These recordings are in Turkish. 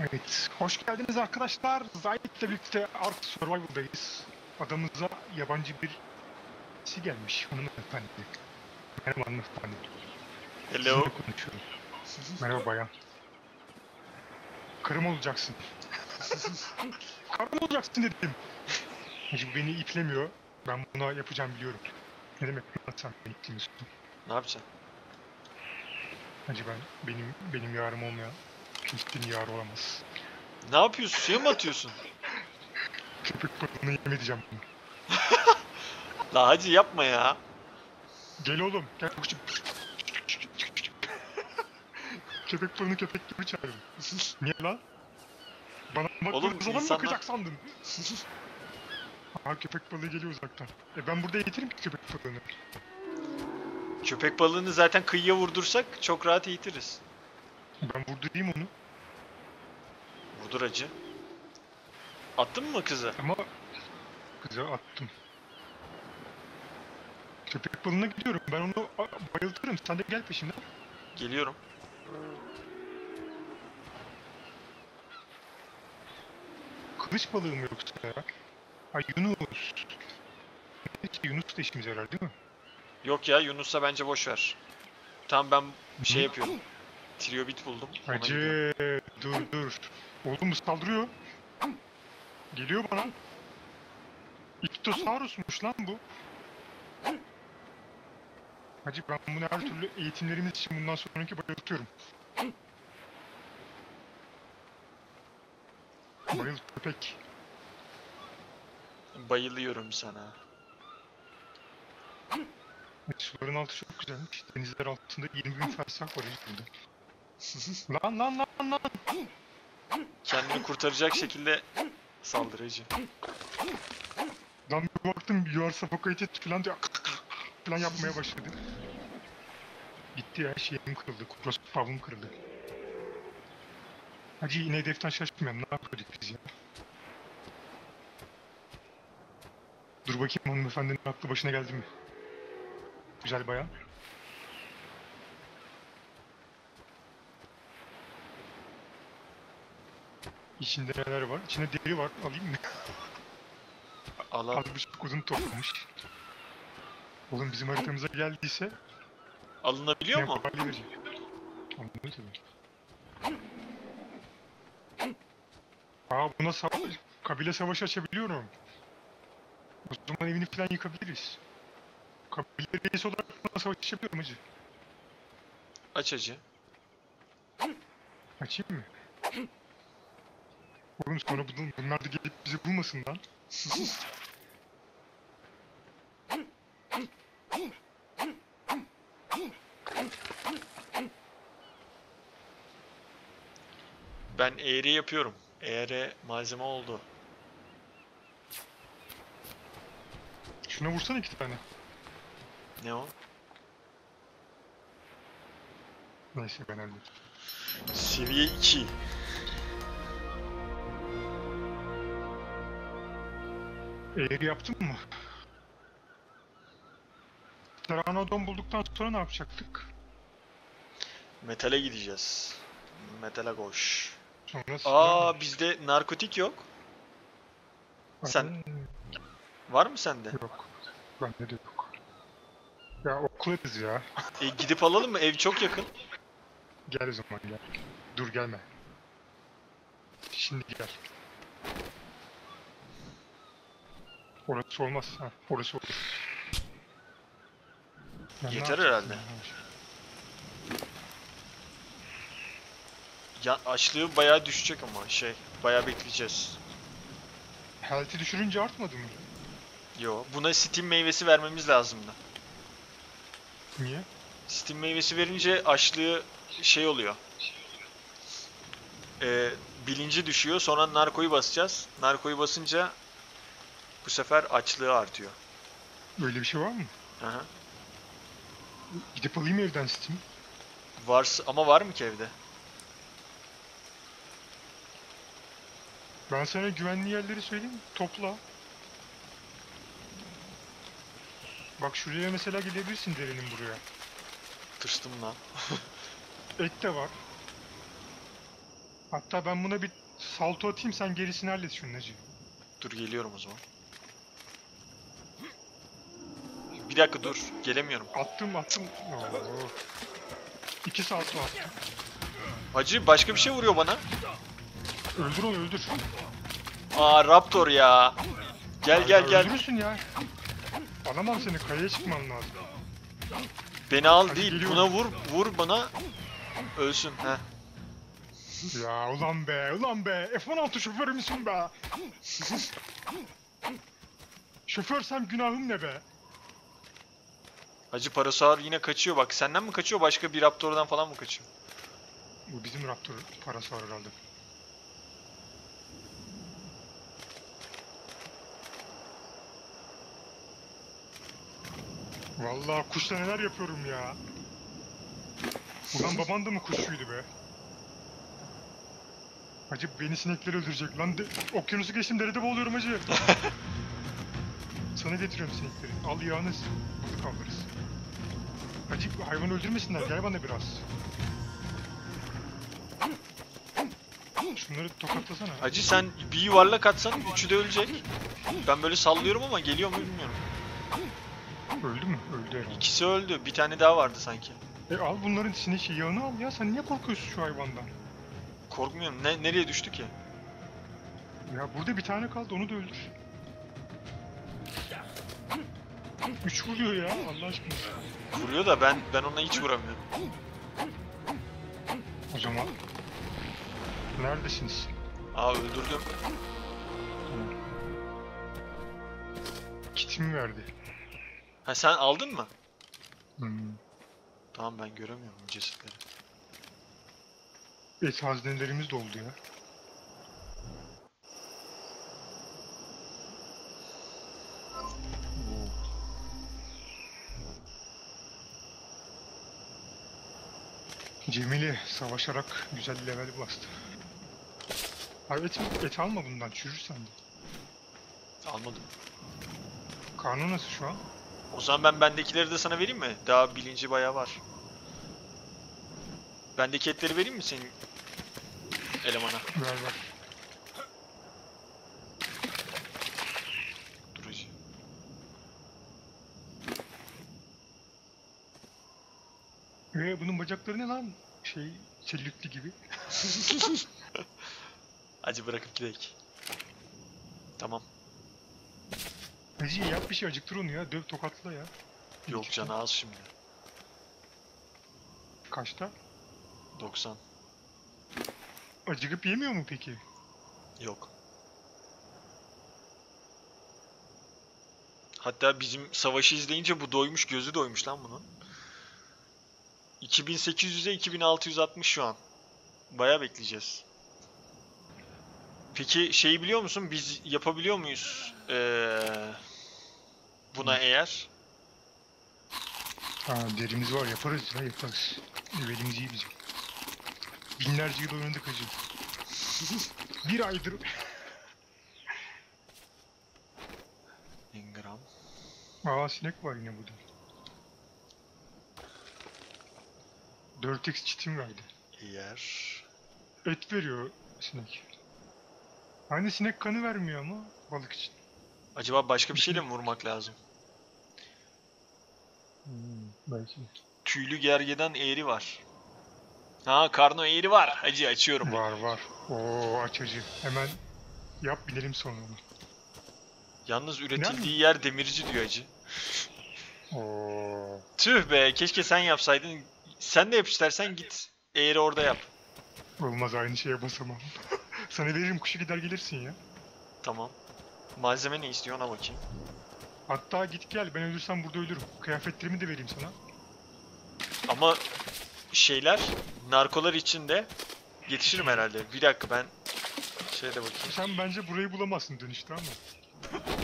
Evet, hoş geldiniz arkadaşlar. Zahit'le birlikte Ark Survival'dayız. Adamıza yabancı bir kişi gelmiş, hanımefendi. Merhaba hanımefendi. Hello. Sizinle konuşuyorum. Merhaba bayan. Karım olacaksın. Karım olacaksın dedim. Bu beni iplemiyor. Ben buna yapacağım biliyorum. Ne demek sen beni iplemiyorsun? Ne yapacaksın? Hacı ben, benim, benim yarım olmayan kimsenin yarı olamaz. Ne yapıyorsun? Suya mı atıyorsun? Köpek balığını yem edeceğim. La hacı yapma ya. Gel oğlum, gel koçum. köpek balığını köpek gibi çağırın. Niye lan? Bana bak Oğlum, zaman mı insanlar- bakacak sandın? Aa köpek balığı geliyor uzaktan. E ben burada eğitirim ki köpek balığını. Köpek balığını zaten kıyıya vurdursak çok rahat eğitiriz. Ben vurdurayım onu Vurdur hacı. Attın mı kızı? ama kıza attım. Köpek balığına gidiyorum. Ben onu bayıltırım. Sen de gel peşimden. Geliyorum. Kılıç balığı mı yoksa ya? Ay Yunus. Neyse Yunus da işimize yarar değil mi? Yok ya Yunus'a bence boş ver. Tamam ben şey Hı? yapıyorum. Triobit buldum. ona gidiyorum. Dur dur. Oğlum saldırıyor. Geliyor bana. İktosaurusmuş lan bu. Hacı ben bunu her türlü eğitimlerimiz için bundan sonraki bayıltıyorum. Bayıl köpek. Bayılıyorum sana. Suların altı çok güzelmiş. Denizler altında 20 bin fersah var burada. Lan lan lan lan. Kendini kurtaracak şekilde saldır hacı. Lan bir baktım you are suffocated falan diyor. falan yapmaya başladı. Gitti ya şeyim kırıldı. Crossbow'um kırıldı. Hacı yine hedeften şaşmayalım. Ne yapıyorduk biz ya? Dur bakayım hanımefendinin aklı başına geldi mi? Güzel bayan. İçinde neler var? İçinde deri var. Alayım mı? Allah. Az buçuk odun toplamış. Oğlum bizim haritamıza geldiyse Alınabiliyor mu? hale verecek. Anlıyor tabii. Aa buna sa- kabile savaşı açabiliyorum. O zaman evini falan yıkabiliriz. Kabile reisi olarak buna savaş açabiliyorum hacı. Aç hacı. Açayım mı? Oğlum sonra bunun, bunlar da gelip bizi bulmasın lan. Ben eğri yapıyorum. Eğre malzeme oldu. Şuna vursana iki tane. Ne o? Neyse ben halledeyim. Seviye 2. Eğri yaptın mı? Pteranodon bulduktan sonra ne yapacaktık? Metale gideceğiz. Metale koş. Sonra Aa bizde narkotik yok. sen- Var mı sende? Yok. Bende de yok. Ya okularız ya. E, gidip alalım mı? Ev çok yakın. Gel o zaman gel. Dur gelme. Şimdi gel. Orası olmaz. Ha, orası olur. Ya ne Yeter herhalde. ya? Ya açlığı bayağı düşecek ama şey. Bayağı bekleyeceğiz. Health'i düşürünce artmadı mı? Yo. Buna Steam meyvesi vermemiz lazımdı. Niye? Steam meyvesi verince açlığı şey oluyor. Ee, bilinci düşüyor. Sonra narkoyu basacağız. Narkoyu basınca bu sefer açlığı artıyor. Öyle bir şey var mı? Aha. Gidip alayım evden Steam. Varsa ama var mı ki evde? Ben sana güvenli yerleri söyleyeyim. Topla. Bak şuraya mesela gelebilirsin derinin buraya. Tırstım lan. Et de var. Hatta ben buna bir salto atayım sen gerisini hallet şunun hacı. Dur geliyorum o zaman. Bir dakika dur. Gelemiyorum. Attım attım. Oo. İki salto attım. Hacı başka bir şey vuruyor bana. Öldür onu öldür. Aa Raptor ya. Gel gel gel. Öldürürsün ya. Alamam seni kayaya çıkman lazım. Beni al Hadi değil. geliyorum. Buna vur. Vur bana. Ölsün. Heh. Ya ulan be ulan be F-16 şoförü müsün be? Şoförsem günahım ne be? Hacı Parasaur yine kaçıyor bak. Senden mi kaçıyor başka bir Raptor'dan falan mı kaçıyor? Bu bizim Raptor parası var herhalde. Vallahi kuşla neler yapıyorum ya. Ulan baban da mı kuşçuydu be? Hacı beni sinekler öldürecek lan. De, okyanusu geçtim derede boğuluyorum hacı. Sana getiriyorum sinekleri. Al yağını burada Hacı hayvan öldürmesinler gel bana biraz. Şunları tokatlasana. Hacı sen bir yuvarlak atsan üçü de ölecek. Ben böyle sallıyorum ama geliyor mu bilmiyorum. Öldü mü? Öldü herhalde. İkisi öldü. Bir tane daha vardı sanki. E al bunların sinek yağını al ya. Sen niye korkuyorsun şu hayvandan? Korkmuyorum. Ne, nereye düştü ki? Ya burada bir tane kaldı onu da öldür. Üç vuruyor ya Allah aşkına. Vuruyor da ben ben ona hiç vuramıyorum. O zaman neredesiniz? Aa öldürdüm. Kitimi verdi. Ha sen aldın mı? Hmm. Tamam ben göremiyorum cesetleri. Et haznelerimiz doldu ya. Cemile savaşarak güzel level bastı. Hayır et, et alma bundan çürür sende. Almadım. Karnı nasıl şu an? O zaman ben bendekileri de sana vereyim mi? Daha bilinci bayağı var. Bendeki etleri vereyim mi senin elemana? Ver ver. Dur hacı. Ee, bunun bacakları ne lan? Şey, çelikli gibi. Hacı bırakıp gidelim. Tamam. Hacı yap bir şey acıktır onu ya. Döv tokatla ya. Yok canı az şimdi. Kaçta? 90. Acıkıp yemiyor mu peki? Yok. Hatta bizim savaşı izleyince bu doymuş gözü doymuş lan bunun. 2800'e 2660 şu an. Baya bekleyeceğiz. Peki şeyi biliyor musun? Biz yapabiliyor muyuz? Ee, buna eğer. Ha derimiz var yaparız ya yaparız. Evelimiz iyi bizim. Binlerce yıl oynadık hacı. bir aydır. Engram. Aa sinek var yine burada. 4x çitim verdi. Eğer. Et veriyor sinek. Aynı sinek kanı vermiyor ama balık için. Acaba başka bir şeyle mi vurmak lazım? Hmm, belki. Tüylü gergedan eğri var. Ha karno eğri var. Hacı açıyorum. Var var. Oo aç hacı. Hemen yap binelim sonra onu. Yalnız üretildiği yer demirci diyor hacı. Oo. Tüh be keşke sen yapsaydın. Sen de yap istersen git. Eğri orada yap. Olmaz aynı şeye basamam. Sana veririm kuşu gider gelirsin ya. Tamam. Malzeme ne istiyor ona bakayım. Hatta git gel ben ölürsem burada ölürüm. Kıyafetlerimi de vereyim sana. Ama şeyler narkolar için de yetişirim herhalde. Bir dakika ben şeyde bakayım. Sen bence burayı bulamazsın dönüşte ama.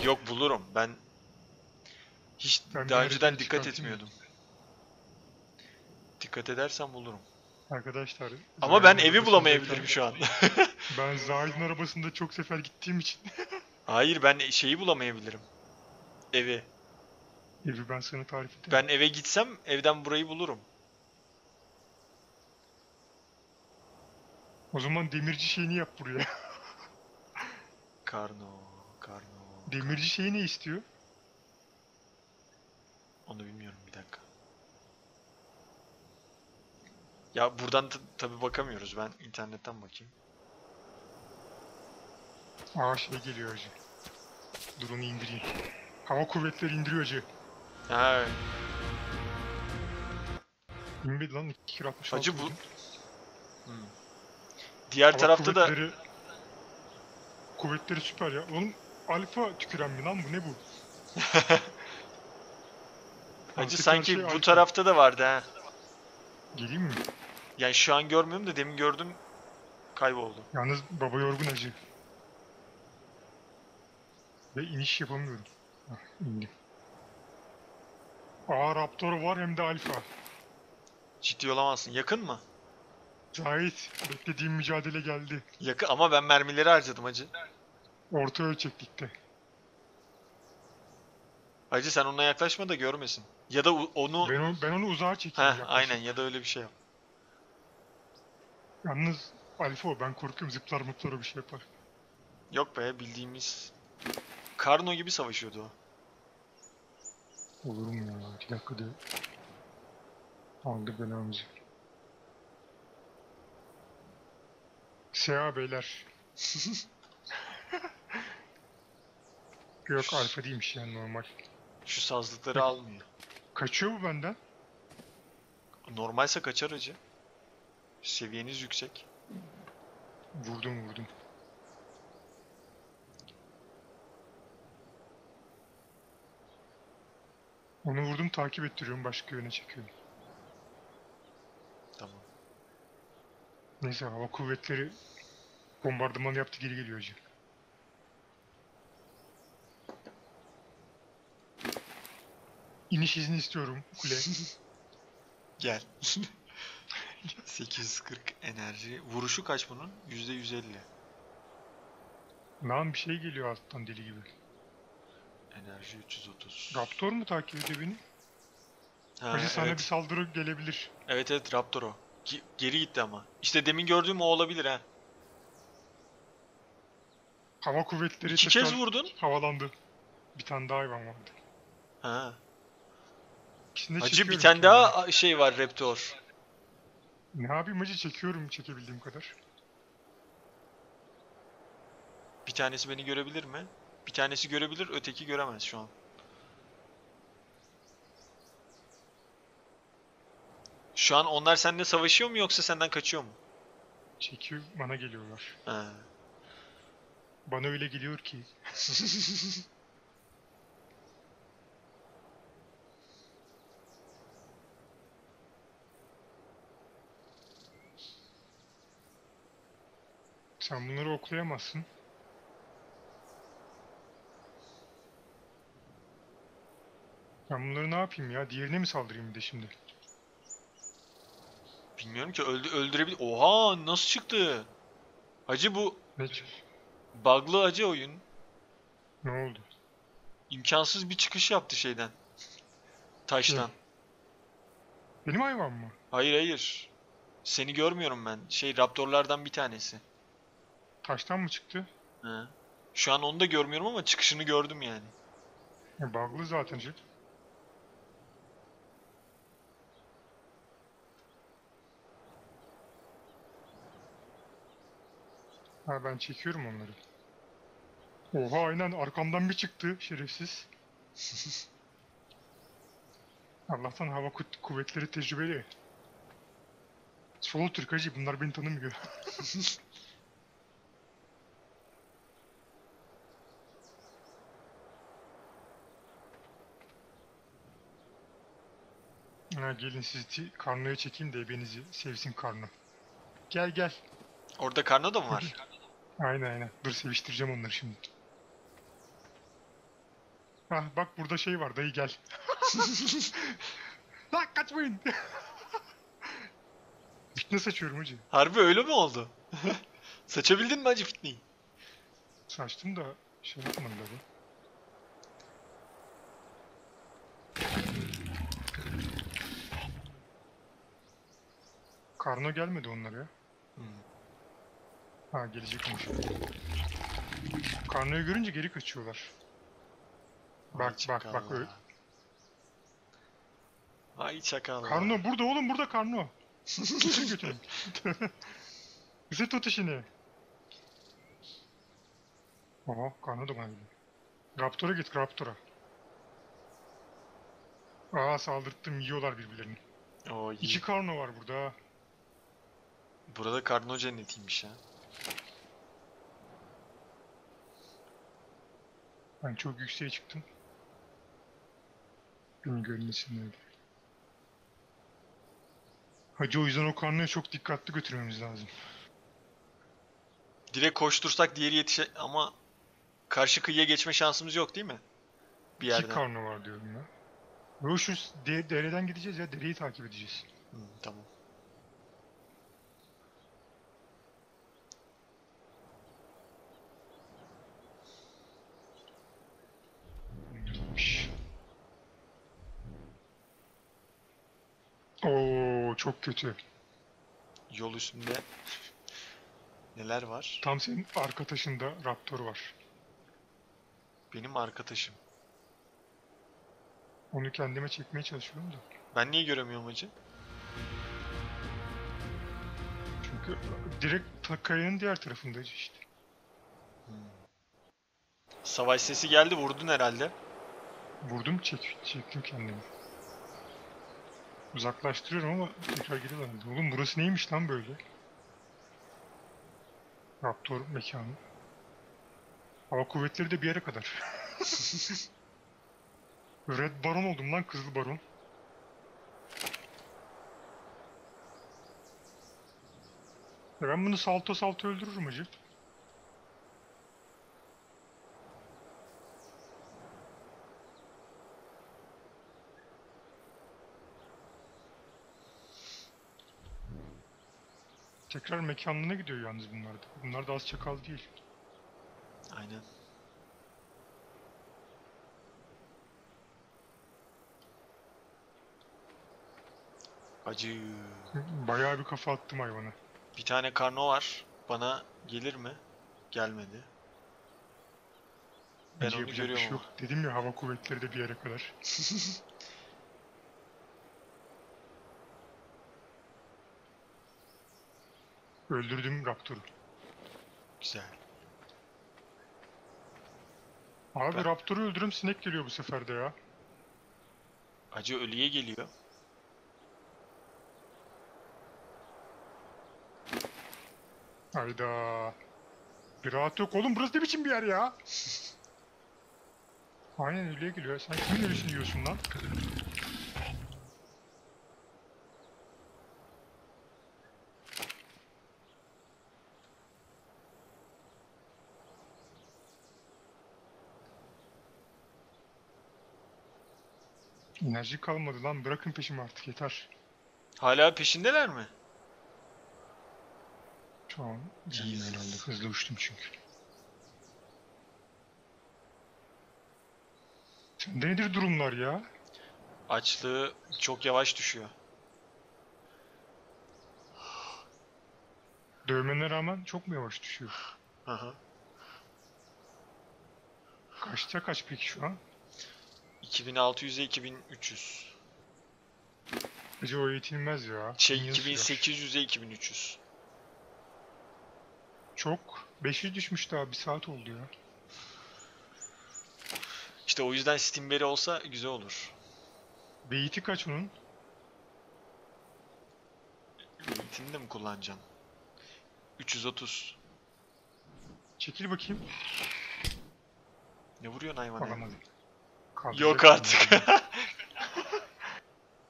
Yok bulurum. Ben hiç Ben bir daha haritayı önceden dikkat çıkartayım etmiyordum. Dikkat edersem bulurum. Arkadaşlar. Ama ben evi bulamayabilirim şu an. Ben Zahid'in arabasında çok sefer gittiğim için Hayır ben şeyi bulamayabilirim. Evi. evi ben sana tarif ederim. Ben eve gitsem evden burayı bulurum. O zaman demirci şeyini yap buraya. Karno, Karno. Demirci şeyi ne istiyor? Onu bilmiyorum bir dakika. Ya buradan tabi bakamıyoruz. Ben internetten bakayım. Aa şey geliyor hacı. Dur onu indireyim. Hava kuvvetleri indiriyor hacı. Ha, İnmedi lan 266. Hacı bu- hmm. Diğer Hava tarafta da kuvvetleri... Kuvvetleri süper ya. Oğlum alfa tüküren mi lan bu ne bu? Hacı sanki şey bu alfa. tarafta da vardı ha. Geleyim mi? Yani şu an görmüyorum da demin gördüm kayboldu. Yalnız baba yorgun hacı. Ve iniş yapamıyorum. Hah, indim. Aa Raptor var hem de alfa. Ciddi olamazsın. Yakın mı? Zahit beklediğim mücadele geldi. Yakın ama ben mermileri harcadım hacı. Orta ölçeklikte. Hacı sen ona yaklaşma da görmesin. Ya da u- onu... Ben onu, ben onu uzağa çekeyim. Heh, yaklaşık. aynen ya da öyle bir şey yap. Yalnız alfa ben korkuyorum zıplar mıplar o bir şey yapar. Yok be bildiğimiz... Karno gibi savaşıyordu o. Olur mu ya? İki dakikada aldı belamızı. SA beyler. Yok alfa değilmiş yani normal. Şu sazlıkları almıyor. Kaçıyor bu benden. Normalse kaçar hacı. Seviyeniz yüksek. Vurdum vurdum. Onu vurdum takip ettiriyorum başka yöne çekiyorum. Tamam. Neyse hava kuvvetleri bombardıman yaptı geri geliyor hacı. İniş izni istiyorum kule. Gel. 840 enerji. Vuruşu kaç bunun? %150. Lan bir şey geliyor alttan deli gibi. Enerji 330. Raptor mu takip ediyor beni? Ha, Hacı sana evet. bir saldırı gelebilir. evet evet Raptor o. Ge- geri gitti ama. İşte demin gördüğüm o olabilir ha. Hava kuvvetleri İki tekrar kez vurdun. havalandı. Bir tane daha hayvan vardı. Ha. İkisini de Hacı bir çekiyorum tane kendime. daha şey var Raptor. Ne yapayım hacı çekiyorum çekebildiğim kadar. Bir tanesi beni görebilir mi? Bir tanesi görebilir, öteki göremez şu an. Şu an onlar seninle savaşıyor mu yoksa senden kaçıyor mu? Çekiyor bana geliyorlar. Ha. Bana öyle geliyor ki. Sen bunları oklayamazsın. Ben bunları ne yapayım ya? Diğerine mi saldırayım bir de şimdi? Bilmiyorum ki öldü öldürebilir. Oha nasıl çıktı? Hacı bu Ne, bug'lı acı oyun. ne oldu? İmkansız bir çıkış yaptı şeyden. Taştan. Benim hayvan mı? Hayır hayır. Seni görmüyorum ben. Şey raptorlardan bir tanesi. Taştan mı çıktı? He. Şu an onu da görmüyorum ama çıkışını gördüm yani. Ya bug'lı zaten Jet. Ha ben çekiyorum onları. Oha aynen arkamdan bir çıktı şerefsiz. Allah'tan hava kuvvetleri tecrübeli. Solo Türk hacı bunlar beni tanımıyor. Ha, gelin sizi karnoya çekeyim de ebenizi sevsin karno. Gel gel. Orada karno da mı var? Aynen aynen. Dur seviştireceğim onları şimdi. Ah bak burada şey var dayı gel. Lan kaçmayın. Fitne saçıyorum hacı. Harbi öyle mi oldu? Saçabildin mi hacı fitneyi? Saçtım da şey yapmadı da Karno gelmedi onlara ya. Hmm. Ha gelecekmiş. Karnoyu görünce geri kaçıyorlar. Bak, Vay bak, bak, öyle- Vay çakallar. Karno burada oğlum burada Karno. Götür götürün. Bize tut işini. Oha Karno da bana geliyor. Raptor'a git Raptor'a. Aa saldırttım yiyorlar birbirlerini. Oo, iyi. İki Karno var burada. Burada Karno cennetiymiş ha. Ben çok yükseğe çıktım. Beni görmesinler diye. Hacı o yüzden o karnoya çok dikkatli götürmemiz lazım. Direkt koştursak diğeri yetişe... Ama karşı kıyıya geçme şansımız yok değil mi? Bir İki yerden. karno var diyorum ya. Yo şu de- dereden gideceğiz ya dereyi takip edeceğiz. Hı, tamam. Oo çok kötü. Yol üstünde neler var? Tam senin arka taşında Raptor var. Benim arkadaşım. Onu kendime çekmeye çalışıyorum da. Ben niye göremiyorum hacı? Çünkü direkt kayanın diğer tarafında işte. Savaş sesi geldi vurdun herhalde. Vurdum çek, çektim kendimi. Uzaklaştırıyorum ama tekrar geri. Oğlum burası neymiş lan böyle? Raptor mekanı. Hava kuvvetleri de bir yere kadar. Red Baron oldum lan Kızıl Baron. Ya ben bunu salto salto öldürürüm hacı. Tekrar mekanına gidiyor yalnız bunlar da. Bunlar da az çakal değil. Aynen. Acı. Bayağı bir kafa attım hayvana. Bir tane karno var. Bana gelir mi? Gelmedi. Ben Bence onu bir görüyorum şey yok. Dedim ya hava kuvvetleri de bir yere kadar. Öldürdüm Raptor'u. Güzel. Abi Ben- Raptor'u öldürüm sinek geliyor bu sefer de ya. Acı ölüye geliyor. Hayda. Bir rahat yok oğlum burası ne biçim bir yer ya? Aynen ölüye geliyor. Sen kimin ölüsünü yiyorsun lan? Enerji kalmadı lan bırakın peşimi artık yeter. Hala peşindeler mi? Şu an İyi. yani herhalde hızlı uçtum çünkü. Sende nedir durumlar ya? Açlığı çok yavaş düşüyor. Dövmene rağmen çok mu yavaş düşüyor? Hı hı. Kaçta kaç peki şu an? 2600'e 2300. Acı o eğitilmez ya. Şey. 2800'e 2300. Çok. 500 düşmüş daha bir saat oldu ya. İşte o yüzden Steam veri olsa güzel olur. Beyti kaç onun? Eğitimini de mi kullanacaksın? 330. Çekil bakayım. Ne vuruyorsun hayvana? ya? Kaldıracak Yok artık.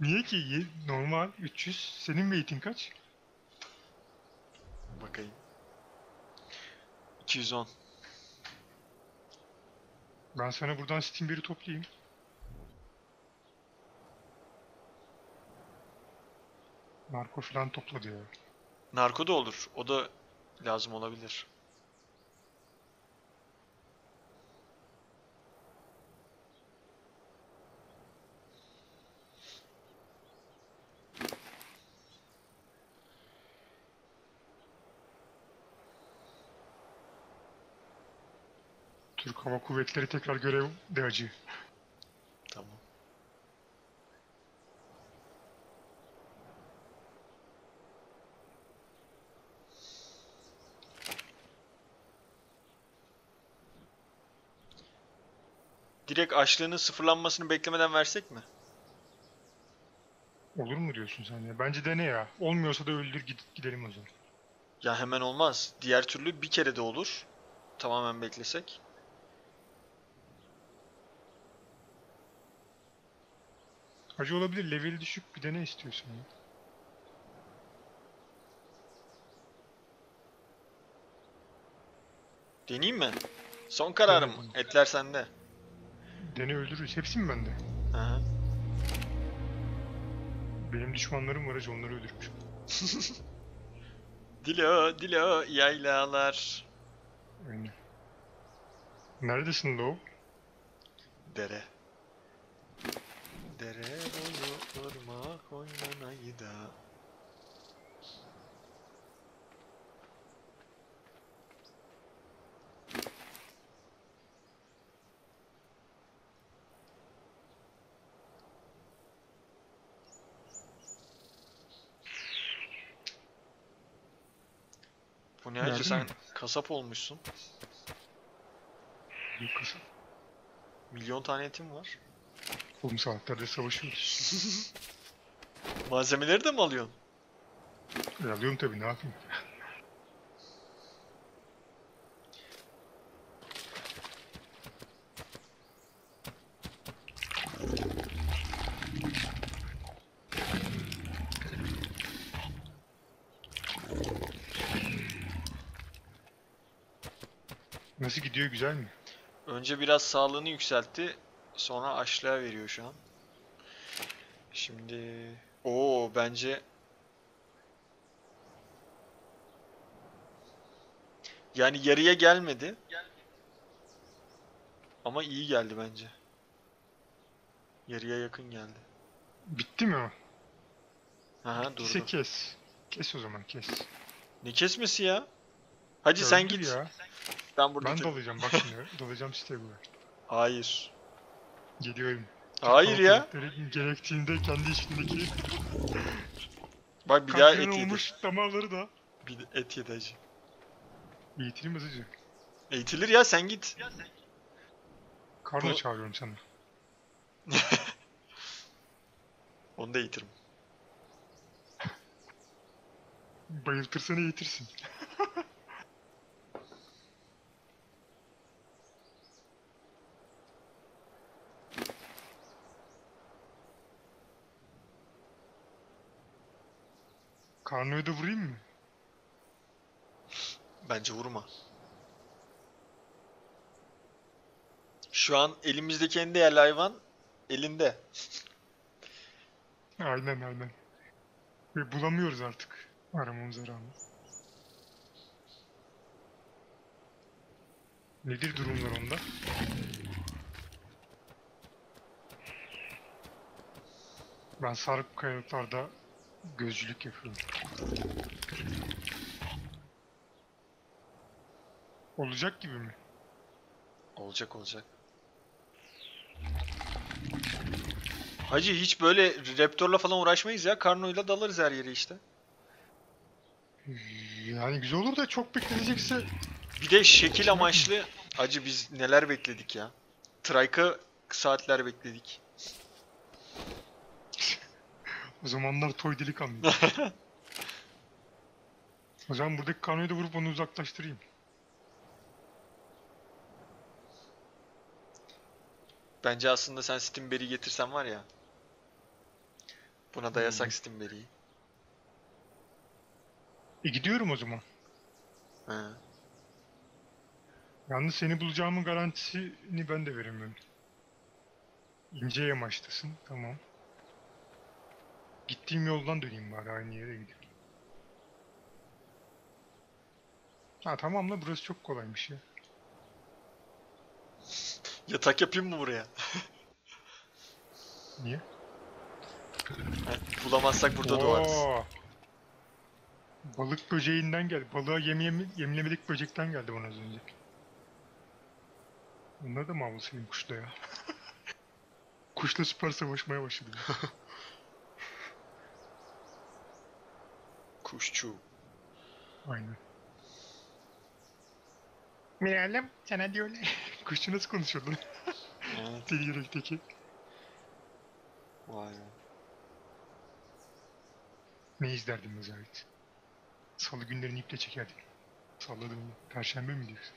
Niye ki? Normal 300. Senin beytin kaç? Bakayım. 210. Ben sana buradan Steam biri toplayayım. Narko falan topladı ya. Narko da olur. O da lazım olabilir. Türk Hava Kuvvetleri tekrar görev de acı. Tamam. Direkt açlığının sıfırlanmasını beklemeden versek mi? Olur mu diyorsun sen ya? Bence dene ya. Olmuyorsa da öldür gid- gidelim o zaman. Ya hemen olmaz. Diğer türlü bir kere de olur. Tamamen beklesek. Acı olabilir. Leveli düşük bir dene istiyorsan ya. Deneyeyim mi? Son kararım. Dene. Etler sende. Dene öldürürüz. Hepsi mi bende? Hı hı. Benim düşmanlarım var acı onları öldürmüş. Dilo, dilo, yaylalar. Aynen. Neredesin Lov? Dere. Dere boyu ırmak oynanaydı. Bu ne acı sen mi? kasap olmuşsun. Bir kızım. Milyon tane etim var. Oğlum saatlerde savaşıyoruz. Malzemeleri de mi alıyorsun? E, alıyorum tabii ne yapayım. Nasıl gidiyor güzel mi? Önce biraz sağlığını yükseltti. Sonra açlığa veriyor şu an. Şimdi... Oo bence... Yani yarıya gelmedi. Ama iyi geldi bence. Yarıya yakın geldi. Bitti mi o? Aha Bittiyse durdu. kes. Kes o zaman kes. Ne kesmesi ya? Hacı sen Öldür git. Ya. Ben burada Ben tek- dalacağım bak şimdi. dalacağım siteye bu. Hayır. Geliyorum. Hayır ya. Gerektiğinde kendi içindeki Bak bir daha et yedi. olmuş damarları da Bir de et yedi hacı. eğitilim hızlıca. Eğitilir ya sen git. Karno Bu- çağırıyorum sana. Onu da eğitirim. Bayıltırsan eğitirsin. Karno'yu da vurayım mı? Bence vurma. Şu an elimizdeki en değerli hayvan elinde. Aynen aynen. Ve bulamıyoruz artık aramamıza rağmen. Nedir durumlar onda? Ben sarık kayalıklarda gözcülük yapıyorum. Olacak gibi mi? Olacak olacak. Hacı hiç böyle Raptor'la falan uğraşmayız ya. Karno'yla dalarız her yere işte. Yani güzel olur da çok beklenecekse Bir de şekil amaçlı Hacı biz neler bekledik ya. Trike'a saatler bekledik. O zamanlar toy delikanlı. o zaman buradaki kanoyu da vurup onu uzaklaştırayım. Bence aslında sen Stimberry'i getirsen var ya. Buna da yasak Stimberry'i. E gidiyorum o zaman. He. Yalnız seni bulacağımın garantisini ben de veremiyorum. İnce yamaçtasın, tamam. Gittiğim yoldan döneyim bari aynı yere gideyim. Ha tamam la burası çok kolaymış ya. Yatak yapayım mı buraya? Niye? Bulamazsak burada doğarız. Oo! Balık böceğinden geldi. Balığa yem yem yemlemelik böcekten geldi bana az önce. Onları da mı avlasayım kuşla ya? kuşla süper savaşmaya başladım. Kuşçu. Aynen. Meğerlem hadi öyle. Kuşçu nasıl konuşuyordu? Evet. Deli yürekteki. Vay be. Ne izlerdim Mezahit? Salı günlerini iple çekerdim. Salladım mı? Perşembe mi diyorsun?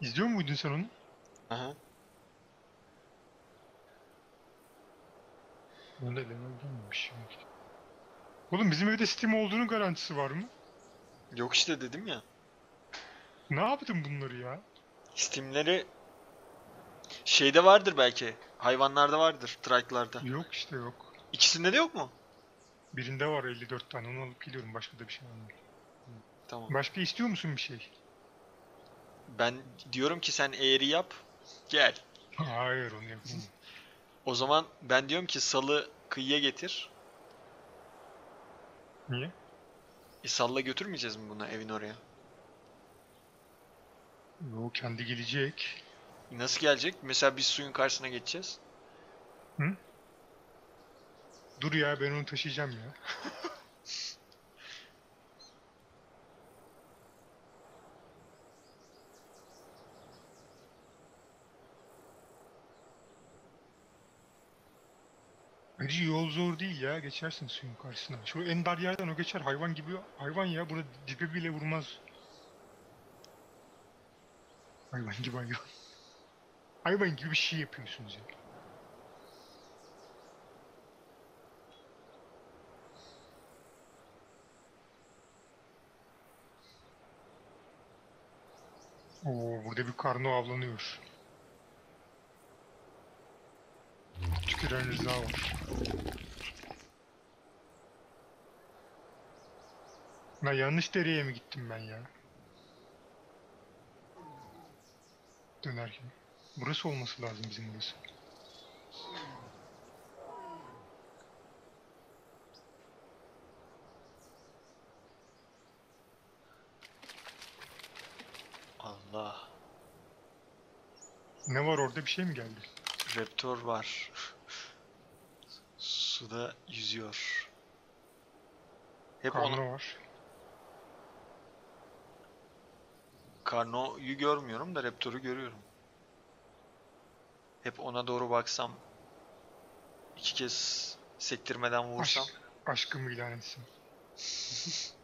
İzliyor muydun sen onu? Aha. Onda level gelmemiş. Oğlum bizim evde Steam olduğunun garantisi var mı? Yok işte dedim ya. Ne yaptın bunları ya? Steam'leri şeyde vardır belki. Hayvanlarda vardır. Trike'larda. Yok işte yok. İkisinde de yok mu? Birinde var 54 tane onu alıp geliyorum başka da bir şey almıyorum. Tamam. Başka istiyor musun bir şey? Ben diyorum ki sen eğri yap. Gel. Hayır onu yapamam. O zaman ben diyorum ki salı kıyıya getir. Niye? E salla götürmeyeceğiz mi bunu evin oraya? O kendi gelecek. E Nasıl gelecek? Mesela biz suyun karşısına geçeceğiz. Dur ya ben onu taşıyacağım ya. Bence yol zor değil ya geçersin suyun karşısına. Şu en dar yerden o geçer hayvan gibi hayvan ya burada dibe bile vurmaz. Hayvan gibi hayvan. Hayvan gibi bir şey yapıyorsunuz ya. Oo burada bir karno avlanıyor. Tüküren rıza var. Lan yanlış dereye mi gittim ben ya? Dönerken. Burası olması lazım bizim burası. Allah. Ne var orada bir şey mi geldi? Raptor var. Suda yüzüyor. Hep onu Karno var. Karno'yu görmüyorum da Raptor'u görüyorum. Hep ona doğru baksam iki kez sektirmeden vursam Aşk, aşkımı ilan etsin.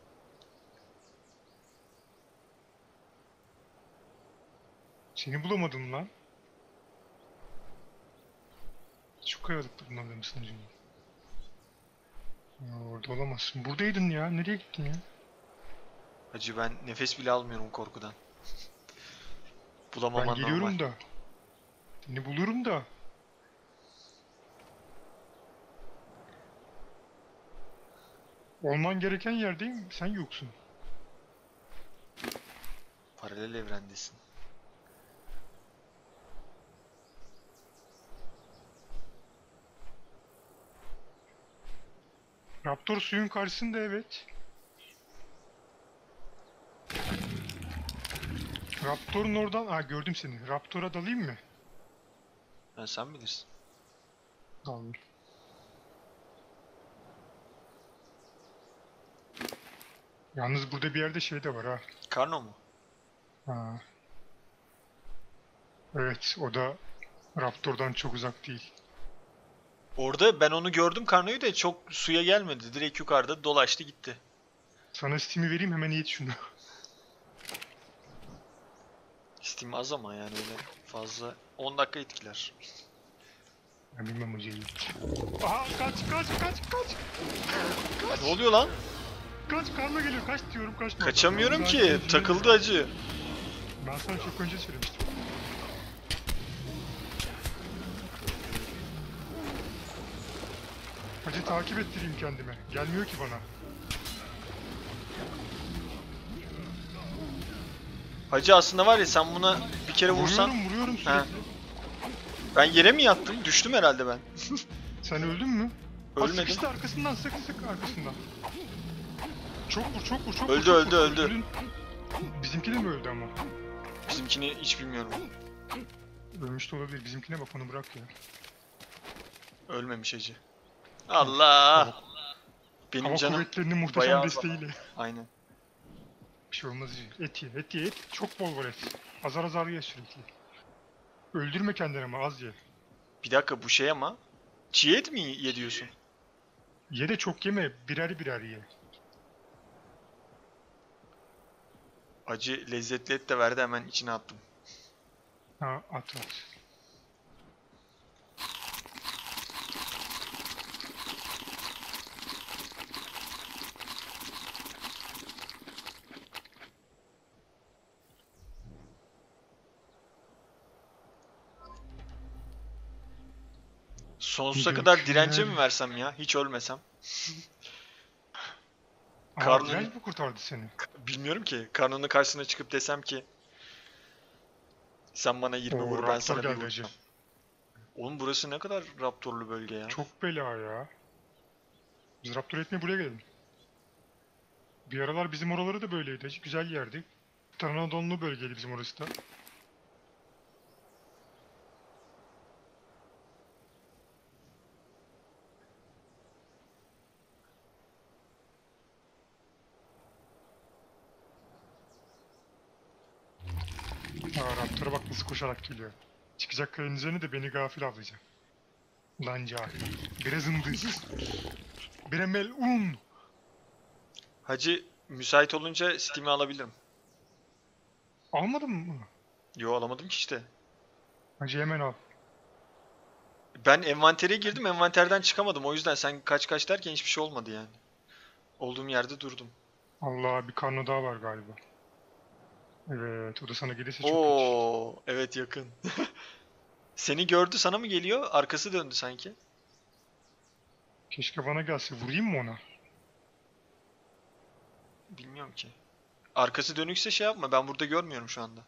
Seni bulamadım lan. Şu kayalıklarından mısın acaba? Ya orada olamazsın. Buradaydın ya. Nereye gittin ya? Hacı ben nefes bile almıyorum korkudan. Ben Bulamaman geliyorum normal. da. Seni bulurum da. Olman gereken yerdeyim. Sen yoksun. Paralel evrendesin. Raptor suyun karşısında evet. Raptor'un oradan... Aa gördüm seni. Raptor'a dalayım mı? Ha, sen bilirsin. Daldım. Yalnız burada bir yerde şey de var ha. Karno mu? ha. Evet o da Raptor'dan çok uzak değil. Orada ben onu gördüm Karno'yu da çok suya gelmedi. Direkt yukarıda dolaştı gitti. Sana Steam'i vereyim hemen yet şunu. Steam az ama yani öyle fazla 10 dakika etkiler. Ben bilmem hocayı. Aha kaç kaç kaç kaç. Ne oluyor lan? Kaç karma geliyor kaç diyorum kaçma. Kaçamıyorum ki. Takıldı acı. Ben sana çok önce söylemiştim. Hacı takip ettireyim kendime. Gelmiyor ki bana. Hacı aslında var ya sen buna bir kere vursan Vuruyorum vuruyorum Ha. ben yere mi yattım? Düştüm herhalde ben. Sen öldün mü? Ha, Ölmedim. sıkıştı arkasından sık sık arkasından. Çok vur çok vur çok Öldü, vur. çok öldü, vur. öldü. Öldürün. Bizimki de mi öldü ama? Bizimkini hiç bilmiyorum. Ölmüş de olabilir. Bizimkine bak onu bırak ya. Ölmemiş Hacı. Allah! Benim Hava canım kuvvetlerinin muhteşem bayağı desteğiyle. aynen. Bir şey olmaz. Et ye, et ye, et. Çok bol var et. Azar azar ye sürekli. Öldürme kendini ama az ye. Bir dakika bu şey ama çiğ et mi ye diyorsun? Ye de çok yeme. Birer birer ye. Acı lezzetli et de verdi hemen içine attım. Ha at at. Sonsuza kadar dirence mi versem ya? Hiç ölmesem. Karnını- direnç mi kurtardı seni? Bilmiyorum ki. Karnının karşısına çıkıp desem ki sen bana 20 Oo, vur ben sana bir vuracağım. Oğlum burası ne kadar raptorlu bölge ya. Çok bela ya. Biz Raptor etmeye buraya gelelim. Bir aralar bizim oraları da böyleydi. Güzel yerdi. Anadolu bölgeydi bizim orası da. Aa Raptor'a bak nasıl koşarak geliyor. Çıkacak kayanın üzerine de beni gafil avlayacak. Ulan cahil. Biraz ındız. Bir emel un. Hacı müsait olunca Steam'i alabilirim. Almadın mı? Yo alamadım ki işte. Hacı hemen al. Ben envantere girdim envanterden çıkamadım. O yüzden sen kaç kaç derken hiçbir şey olmadı yani. Olduğum yerde durdum. Allah bir karno daha var galiba. Evet o da sana gelirse çok iyi. Oo evet yakın. Seni gördü sana mı geliyor? Arkası döndü sanki. Keşke bana gelse. Vurayım mı ona? Bilmiyorum ki. Arkası dönükse şey yapma. Ben burada görmüyorum şu anda.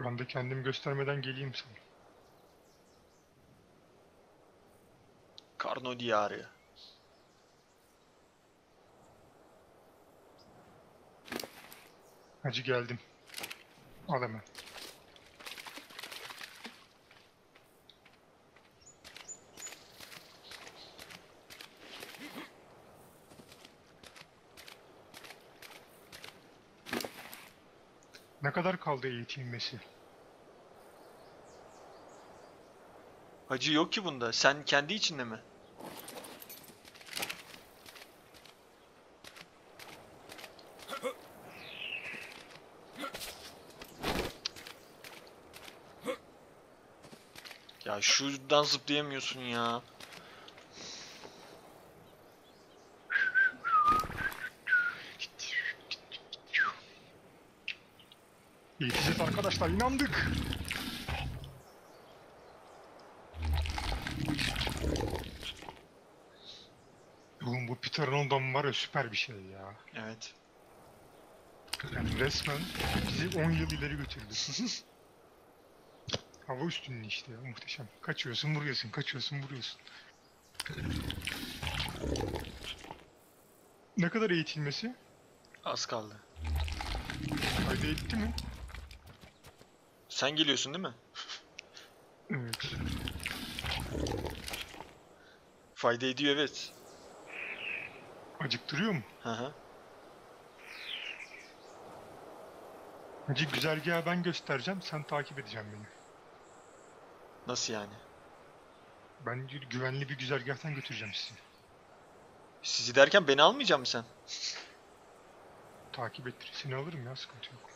Ben de kendimi göstermeden geleyim sana. Karno diyarı. Hacı geldim. Al hemen. Ne kadar kaldı eğitilmesi? Hacı yok ki bunda. Sen kendi içinde mi? Ya şuradan zıplayamıyorsun ya. Eğiteceğiz arkadaşlar inandık. Oğlum bu Peter Rondon var ya süper bir şey ya. Evet. Yani resmen bizi 10 yıl ileri götürdü. Hava üstünlüğü işte ya muhteşem. Kaçıyorsun vuruyorsun, kaçıyorsun vuruyorsun. Ne kadar eğitilmesi? Az kaldı. Fayda etti mi? Sen geliyorsun değil mi? Evet. Fayda ediyor evet. Acıktırıyor mu? Hı hı. Hacı güzergahı ben göstereceğim, sen takip edeceksin beni. Nasıl yani? Ben gü- güvenli bir güzergahtan götüreceğim sizi. Sizi derken beni almayacak mısın sen? Takip ettir. Seni alırım ya, sıkıntı yok.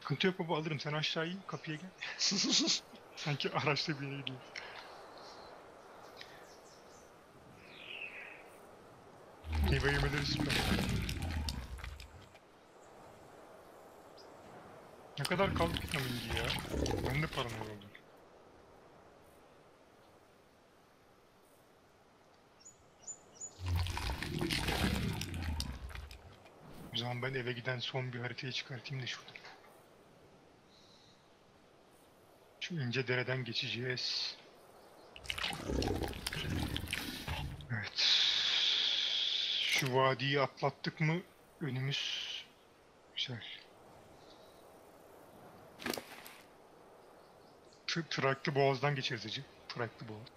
Sıkıntı yok baba alırım. Sen aşağı in, kapıya gel. Sanki araçla bir yere gidiyoruz. Meyve yemeleri süper. Ne kadar kaldı vitaminci ya? Ben de paranoya oldum. O zaman ben eve giden son bir haritayı çıkartayım da şuradan. Şu ince dereden geçeceğiz. Evet. Şu vadiyi atlattık mı Önümüz güzel. T Traklı Boğaz'dan geçeriz Hacı. Traklı Boğaz.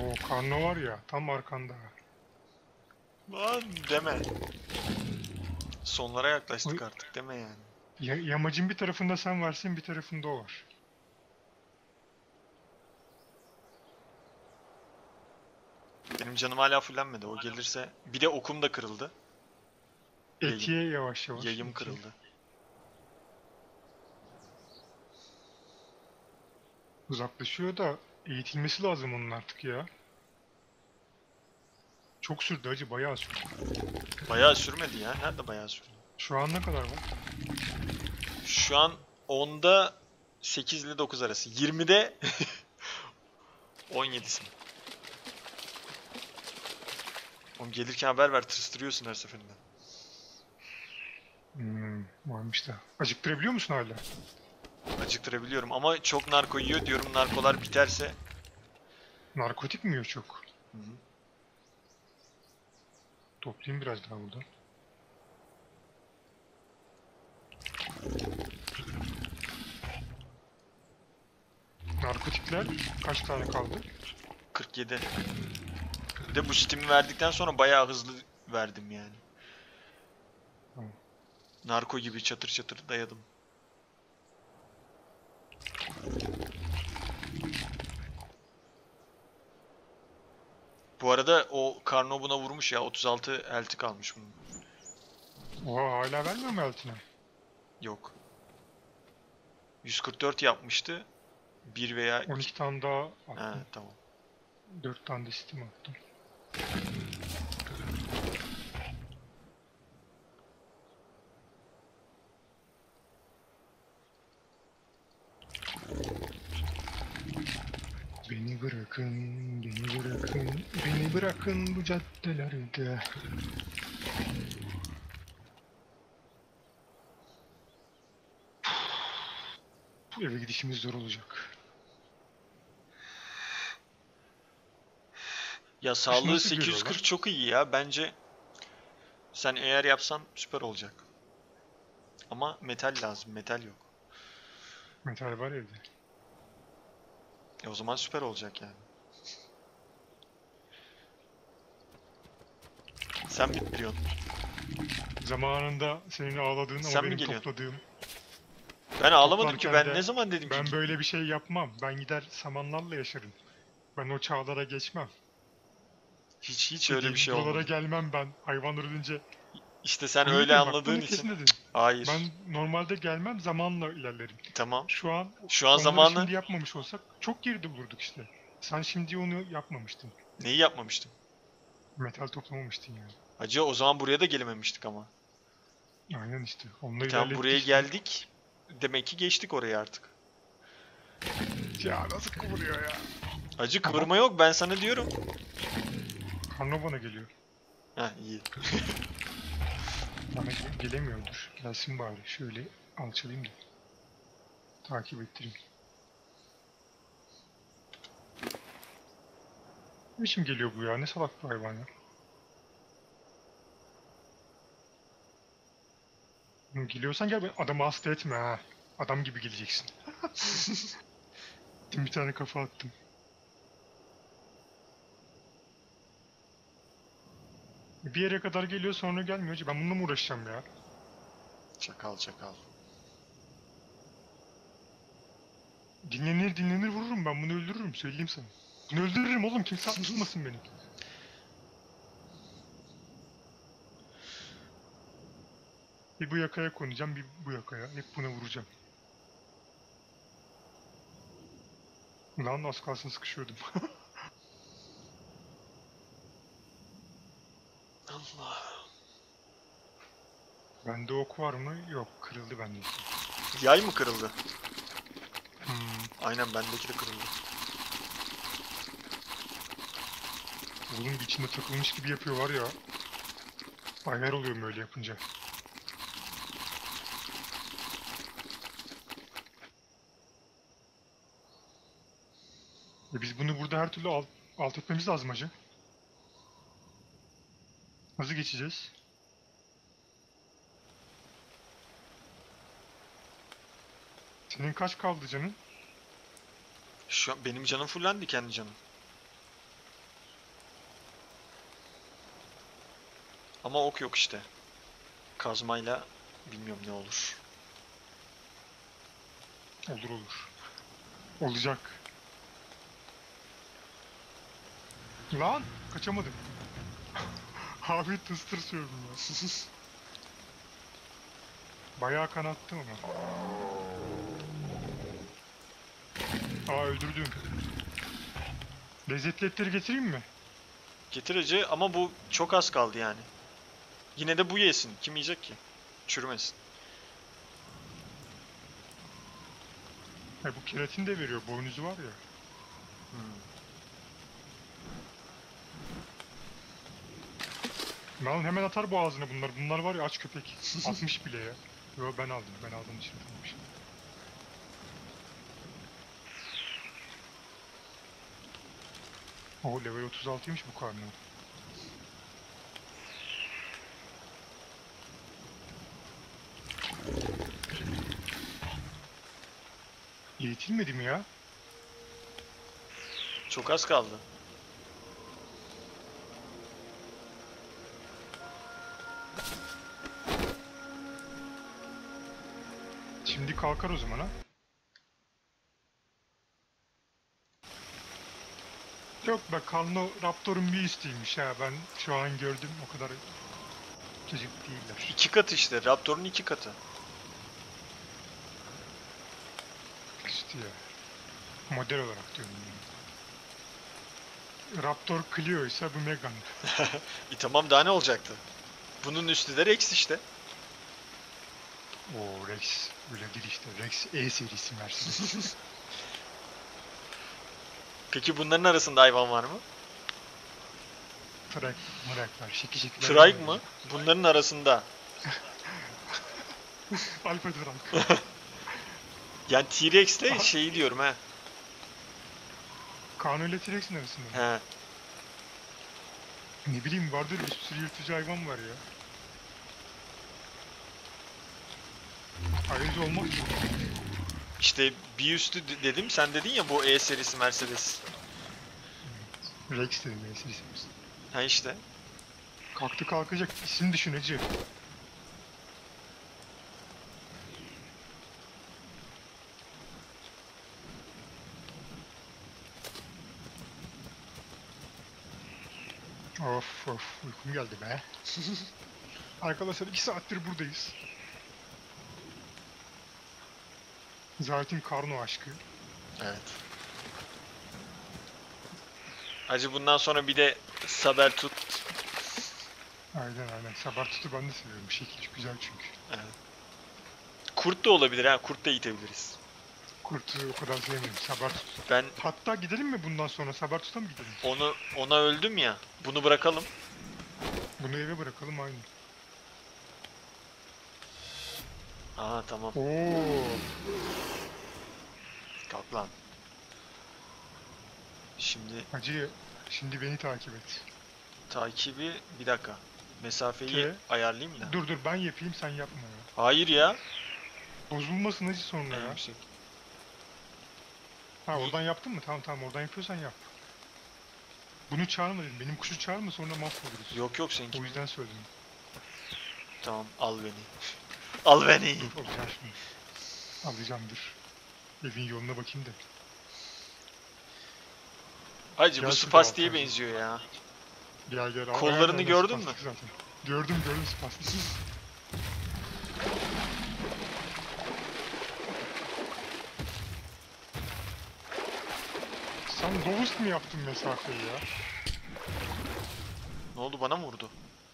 Oo Karno var ya tam arkanda. Lan deme. Sonlara yaklaştık artık deme yani. Ya yamacın bir tarafında sen varsın bir tarafında o var. Benim canım hala fullenmedi. O gelirse bir de okum da kırıldı. Etiye yavaş yavaş. Yayım etiye. kırıldı. Uzaklaşıyor da eğitilmesi lazım onun artık ya. Çok sürdü hacı bayağı sürdü. Bayağı sürmedi ya. Nerede bayağı sürdü? Şu an ne kadar var? Şu an 10'da 8 ile 9 arası. 20'de 17'sin. Oğlum gelirken haber ver tırstırıyorsun her seferinde. Hmm, varmış da. Acıktırabiliyor musun hala? Acıktırabiliyorum ama çok narko yiyor diyorum narkolar biterse. Narkotik mi yiyor çok? Hı hı. Toplayayım biraz daha buradan. Narkotikler kaç tane kaldı? 47. Bir de bu Steam'i verdikten sonra bayağı hızlı verdim yani. Narko gibi çatır çatır dayadım. Bu arada o Karno buna vurmuş ya 36 elti kalmış bunun. Oha hala vermiyor mu altına? Yok. 144 yapmıştı. 1 veya 2. 12 tane daha Ha, attım. tamam. 4 tane de Steam attım. Beni bırakın, bırakın bu caddelerde. Bu eve gidişimiz zor olacak. Ya sağlığı nasıl görüyorlar? 840 çok iyi ya. Bence sen eğer yapsan süper olacak. Ama metal lazım. Metal yok. Metal var evde. E o zaman süper olacak yani. Sen mi biliyorsun? Zamanında senin ağladığın Sen ama mi benim geliyorsun? topladığım. Ben ağlamadım ki. Toplarken Ben de ne zaman dedim Ben ki? böyle bir şey yapmam. Ben gider samanlarla yaşarım. Ben o çağlara geçmem. Hiç hiç öyle bir şey Buralara olmadı. gelmem ben. Hayvan ölünce. İşte sen öyle anladığın için. dedim. Hayır. Ben normalde gelmem zamanla ilerlerim. Tamam. Şu an Şu an onları zamanı şimdi yapmamış olsak çok geride bulurduk işte. Sen şimdi onu yapmamıştın. neyi yapmamıştım? Metal toplamamıştın yani. Hacı o zaman buraya da gelememiştik ama. Aynen işte. Onları Tamam ilerlettik buraya işte. geldik. Demek ki geçtik oraya artık. Ya nasıl kıvırıyor ya? Acı Tamam. kıvırma yok ben sana diyorum. Karno bana geliyor. Heh iyi. Bana ge- gelemiyordur. Gelsin bari. Şöyle alçalayayım da. Takip ettireyim. Ne biçim geliyor bu ya? Ne salak bir hayvan ya. Geliyorsan gel ben adamı hasta etme ha. Adam gibi geleceksin. bir tane kafa attım. Bir yere kadar geliyor sonra gelmiyor. Ben bununla mı uğraşacağım ya? Çakal çakal. Dinlenir dinlenir vururum ben bunu öldürürüm söyleyeyim sana. Bunu öldürürüm oğlum kimse tutmasın beni. Bir bu yakaya konacağım bir bu yakaya. Hep buna vuracağım. Lan az kalsın sıkışıyordum. Allah. bende ok var mı? Yok kırıldı bende. Yay mı kırıldı? Hmm. Aynen bendeki de kırıldı. Oğlum içinde takılmış gibi yapıyor var ya. Ayar oluyorum öyle yapınca. E biz bunu burada her türlü alt, alt etmemiz lazım hacı. Nasıl geçeceğiz? Senin kaç kaldı canın? Şu an benim canım fullendi kendi canım. Ama ok yok işte. Kazmayla bilmiyorum ne olur. Olur olur. Olacak. Lan kaçamadım. Abi tыстır sürdüm ya. Bayağı kanattım ama. Aa öldürdüm. Lezzetli etleri getireyim mi? Getir acı ama bu çok az kaldı yani. Yine de bu yesin. Kim yiyecek ki? Çürümesin. Ha, bu keratin de veriyor. Boynuzu var ya. Hmm. Lan hemen atar boğazına bunlar. Bunlar var ya aç köpek. Atmış bile ya. Yo ben aldım. Ben aldım için atmış. O level 36'ymış bu karnı. Eğitilmedi mi ya? Çok az kaldı. Kalkar o zaman ha. Yok be Carno Raptor'un bir üstüymüş ha ben şu an gördüm o kadar çocuk değiller. İki katı işte. Raptor'un iki katı. İşte ya. Model olarak diyorum yani. Raptor Clio ise bu Megane. E tamam daha ne olacaktı? Bunun üstü de Rex işte. Oo Rex öyle değil işte. Rex E serisi Mercedes. Peki bunların arasında hayvan var mı? Trak, mırak var, şeki şeki. Trike mı? Bunların arasında. Alfa Trike. Yani T-Rex'le şeyi diyorum ha. Kano ile T-Rex'in arasında. He. Ne bileyim vardır bir sürü yırtıcı hayvan var ya. Ayrıca olmaz? İşte bir üstü de- dedim. Sen dedin ya bu E serisi Mercedes. Rex dedim ben serisi. Ha işte. Kalktı kalkacak. İsim düşün Hacı. Of of uykum geldi be. Arkadaşlar iki saattir buradayız. Zahit'in karno aşkı. Evet. Acı bundan sonra bir de Saber tut. Aynen aynen. Sabar tutu ben de seviyorum. Şekil güzel çünkü. Kurt da olabilir ha. Kurt da itebiliriz. Kurtu o kadar sevmiyorum. Sabar tut. Ben Hatta gidelim mi bundan sonra? Sabar tuta mı gidelim? onu ona öldüm ya. Bunu bırakalım. Bunu eve bırakalım aynı. Aha tamam. Oo. Kalk lan. Şimdi Hacı şimdi beni takip et. takibi bir dakika. Mesafeyi T. ayarlayayım da. Dur dur ben yapayım sen yapma ya. Hayır ya. Bozulmasın hacı sonra En ya. yüksek. Ha oradan yaptın mı? Tamam tamam oradan yapıyorsan yap. Bunu çağırma dedim. Benim kuşu çağırma sonra mahvoluruz. Yok yok seninki. O yüzden söyledim. Tamam al beni. Al beni. Dur alacağım şimdi. Alacağım dur. Evin yoluna bakayım da. Hacı bu Gel şurada Spasti'ye Altan. benziyor ya. Gel gel. al. Kollarını Aynen, gördün mü? Zaten. Gördüm gördüm spastik. Sen Ghost mu yaptın mesafeyi ya? Ne oldu bana mı vurdu?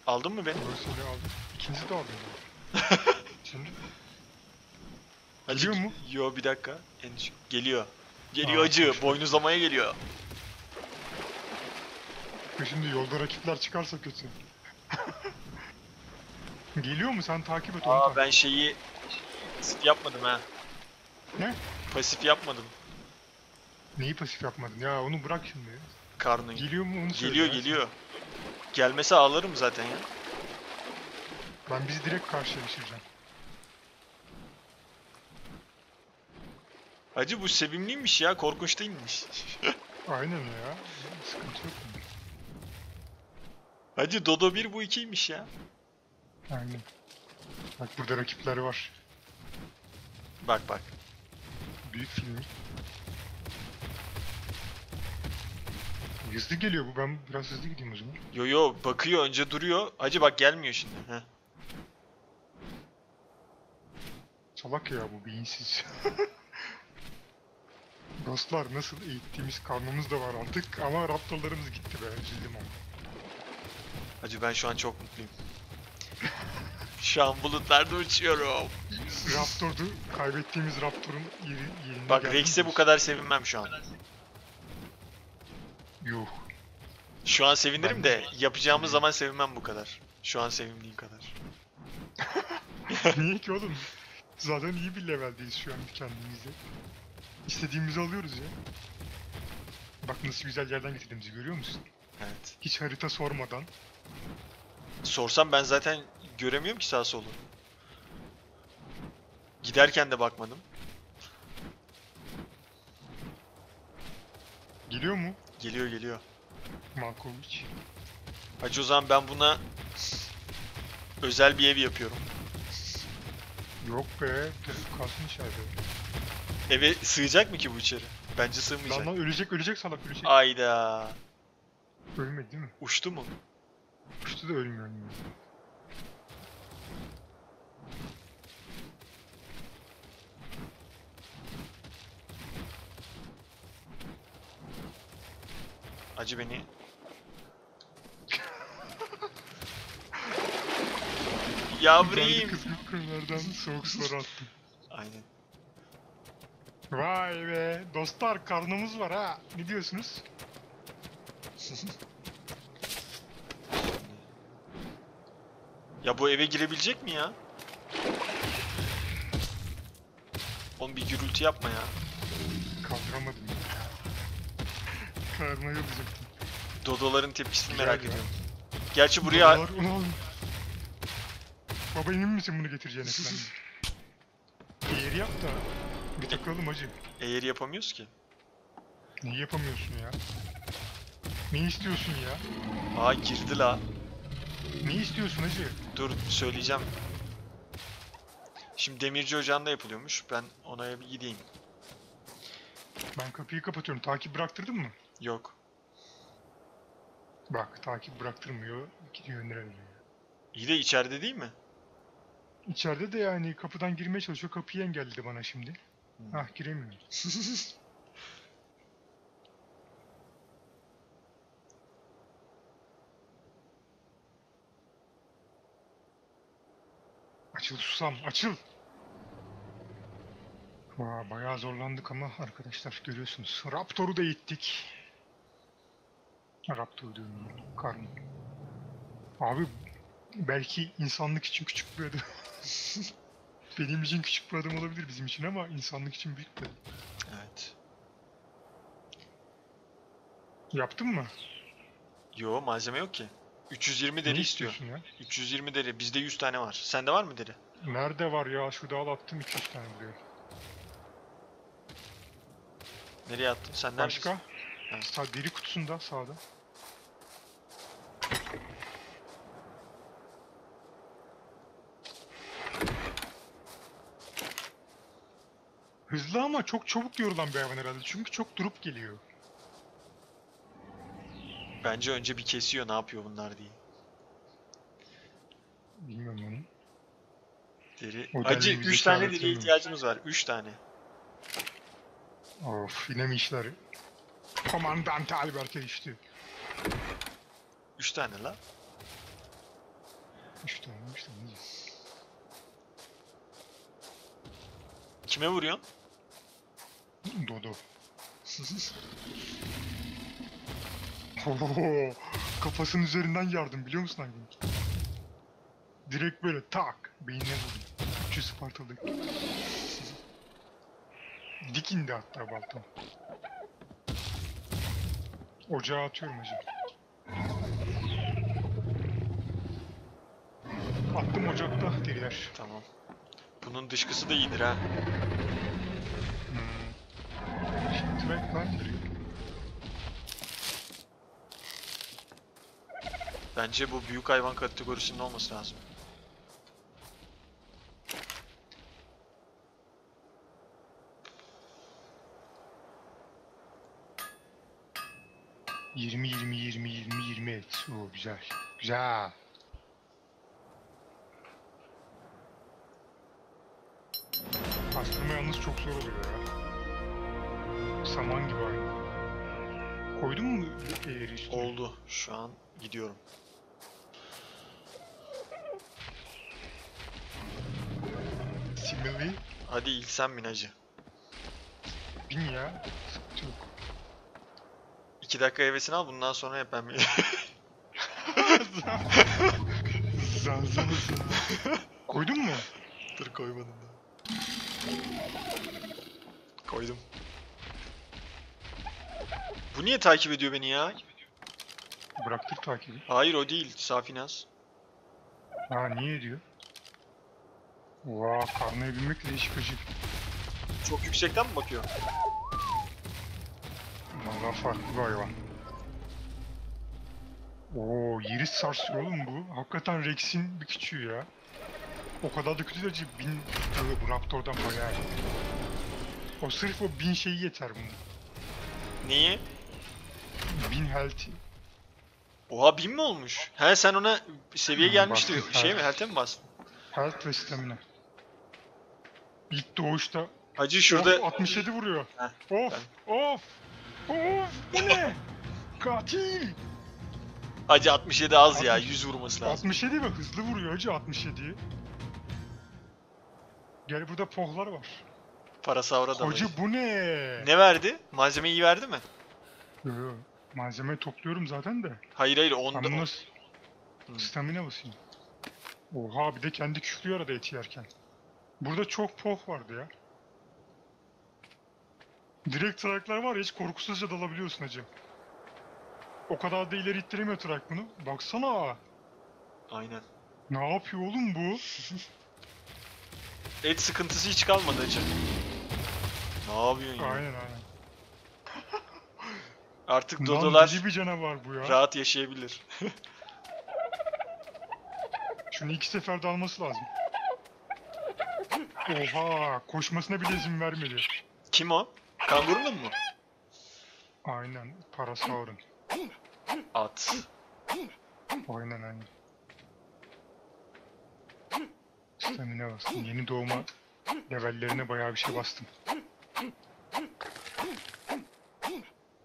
Aldın mı beni? Ghost'u aldım. İkinci de aldım Hacı, Geliyor mu? Yo bir dakika. En düşük- Geliyor. Geliyor Aa, acı. hoş. Boynuzlamaya geliyor. Şimdi yolda rakipler çıkarsa kötü. Geliyor mu? Sen takip et onu. Aa takip. ben şeyi pasif yapmadım ha. Ne? Pasif yapmadım. Neyi pasif yapmadın? Ya onu bırak şimdi. Karnın. Geliyor mu onu söyle. Geliyor ya. geliyor. Gelmese ağlarım zaten ya. Ben bizi direkt karşıya geçireceğim. Hacı bu sevimliymiş ya. Korkunç değilmiş. Aynen ya. Sıkıntı yok. Hacı Dodo 1 bu 2'ymiş ya. Aynen. Bak burada rakipler var. Bak bak. Büyük film. Hızlı geliyor bu. Ben biraz hızlı gideyim o zaman. Yo yo bakıyor önce duruyor. Hacı bak gelmiyor şimdi. Heh. Salak ya bu beyinsiz. Dostlar nasıl eğittiğimiz karnımız da var artık ama raptorlarımız gitti be üzüldüm ama. Hacı ben şu an çok mutluyum. Şu an bulutlarda uçuyorum. Raptor'du kaybettiğimiz Raptor'un yeri, yerine Bak Rex'e bu kadar sevinmem şu an. Yuh. Şu an sevinirim Ben de yapacağımız zaman sevinmem bu kadar. Şu an sevindiğim kadar. Niye ki oğlum? Zaten iyi bir leveldeyiz şu an kendimizde. İstediğimizi alıyoruz ya. Bak nasıl güzel yerden getirdiğimizi görüyor musun? Evet. Hiç harita sormadan. Sorsam ben zaten göremiyorum ki sağ solu. Giderken de bakmadım. Geliyor mu Geliyor geliyor. Malkovic? Hacı o zaman ben buna özel bir ev yapıyorum. Yok be. Kalsın içeride. Eve sığacak mı ki bu içeri? Bence sığmayacak. Lan lan ölecek ölecek salak ölecek. Ayda. Ölmedi değil mi? Uçtu mu? Uçtu da ölmüyor. ölmüyor. Acı beni. Güzel Yavrum. kız gibi kızlardan soğuk soru attım. Aynen. Vay be dostlar karnımız var ha. Ne diyorsunuz? Ya bu eve girebilecek mi ya? Oğlum bir gürültü yapma ya. Kaldıramadım. Karnına yalayacaktım. Dodoların tepkisini Güzel merak ya. ediyorum. Gerçi buraya. Baba emin misin bunu getireceğine falan? Eğri yap da bir takalım hacı. eğer yapamıyoruz ki. Niye yapamıyorsun ya? Ne istiyorsun ya? Aa girdi la. Ne istiyorsun hacı? Dur söyleyeceğim. Şimdi demirci ocağında yapılıyormuş. Ben ona bir gideyim. Ben kapıyı kapatıyorum. Takip bıraktırdın mı? Yok. Bak takip bıraktırmıyor. Gidiyor nereye gidiyor. İyi de içeride değil mi? İçeride de yani kapıdan girmeye çalışıyor. Kapıyı engelledi bana şimdi. Hmm. Ah giremiyor. Açıl susam açıl. Vaa bayağı zorlandık ama arkadaşlar görüyorsunuz. Raptor'u da ittik. Raptor diyorum ya. Karnı. Abi belki insanlık için küçük bir adım. Benim için küçük bir adım olabilir bizim için ama insanlık için büyük bir adım. Evet. Yaptın mı? Yo malzeme yok ki. 320 deri istiyor. istiyorsun ya? 320 deri. Bizde 100 tane var. Sende var mı deri? Nerede var ya? Şurada al attım 200 tane buraya. Nereye attın? Sen neredesin? Başka? Ha. Sağ deri kutusunda sağda. Hızlı ama çok çabuk yorulan bir hayvan herhalde. Çünkü çok durup geliyor. Bence önce bir kesiyor ne yapıyor bunlar diye. Bilmiyorum onu. Deri. O Acı bize 3 tane deri ihtiyacımız var. 3 tane. Of yine mi işler? Komandante Albert'e düştü. 3 tane la. Üç tane, üç tane. Kime vuruyorsun? Dodo. Oho, kafasının üzerinden yardım biliyor musun hangi? Direkt böyle tak beynine vurdum. 300 Spartalı. Dik indi hatta baltam. Ocağa atıyorum hacı. Attım ocakta deriler. Tamam. Bunun dışkısı da iyidir ha. Bence bu büyük hayvan kategorisinde olması lazım. Yirmi, yirmi, yirmi, yirmi, yirmi et. Oo güzel. Güzel. Pastırma yalnız çok zor oluyor ya. Saman gibi aynı. Koydun mu eğri üstüne? Oldu. Şu an gidiyorum. Simili. Hadi ilk sen bin hacı. Bin ya. Sıkıntı yok. 2 dakika hevesini al bundan sonra hep ben bin- Zanzamızı. Koydun mu? Dur koymadım da. Koydum. Bu niye takip ediyor beni ya? Bıraktır takibi. Hayır o değil. Safinaz. Ha niye diyor? Vaa karnaya binmek değişik acı. Çok yüksekten mi bakıyor? Valla farklı bir hayvan. Oo yeri sarsıyor oğlum bu. Hakikaten Rex'in bir küçüğü ya. O kadar da kötü değil acı. Bin, bu Raptor'dan bayağı. O sırf o bin şeyi yeter bunun. Neyi? Bin health. Oha bin mi olmuş? He sen ona seviye Hmm, gelmişti. bastım, Şey mi? Health'e mi bastın? Health ve stamina. İlk doğuşta Hacı şurada... Of, 67 vuruyor. Heh, of, of, of, bu ne? Katil. Hacı 67 az ya. 60 100 vurması lazım. 67 mi? Hızlı vuruyor hacı 67'yi. Gel burada pohlar var. Parasavra da Hacı bu ne? Ne verdi? Malzeme iyi verdi mi? Yo, yo. Malzemeyi topluyorum zaten de. Hayır hayır onda... Nasıl? Hı. Stamina basayım. Oha bir de kendi küflüyor arada eti yerken. Burada çok poh vardı ya. Direkt traklar var ya hiç korkusuzca dalabiliyorsun hacı. O kadar da ileri ittiremiyor trak bunu. Baksana. Aynen. Ne yapıyor oğlum bu? Et sıkıntısı hiç kalmadı hacı. Ne yapıyorsun ya? Aynen aynen. Artık Lan dodolar bir canavar bu ya. rahat yaşayabilir. Şunu iki seferde alması lazım. Oha koşmasına bile izin vermedi. Kim o? Kangurunun mu? Aynen parasaurun. At. Aynen aynen. Stamina bastım. Yeni doğma levellerine bayağı bir şey bastım.